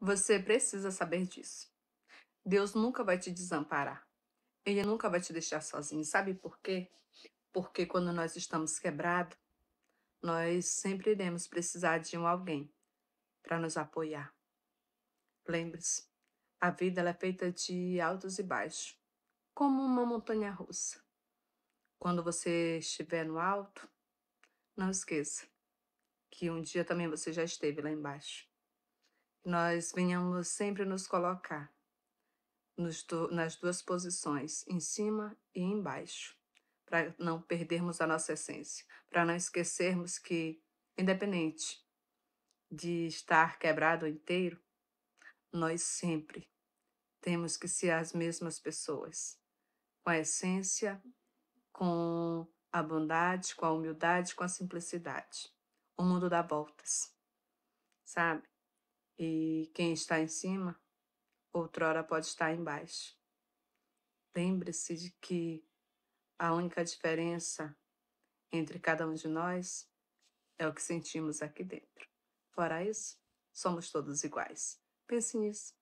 Você precisa saber disso. Deus nunca vai te desamparar. Ele nunca vai te deixar sozinho. Sabe por quê? Porque quando nós estamos quebrados, nós sempre iremos precisar de um alguém para nos apoiar. Lembre-se, a vida é feita de altos e baixos, como uma montanha russa. Quando você estiver no alto, não esqueça que um dia também você já esteve lá embaixo. Nós venhamos sempre nos colocar do- nas duas posições, em cima e embaixo, para não perdermos a nossa essência, para não esquecermos que, independente de estar quebrado inteiro, nós sempre temos que ser as mesmas pessoas, com a essência, com a bondade, com a humildade, com a simplicidade. O mundo dá voltas, sabe? E quem está em cima, outrora pode estar embaixo. Lembre-se de que a única diferença entre cada um de nós é o que sentimos aqui dentro. Fora isso, somos todos iguais. Pense nisso.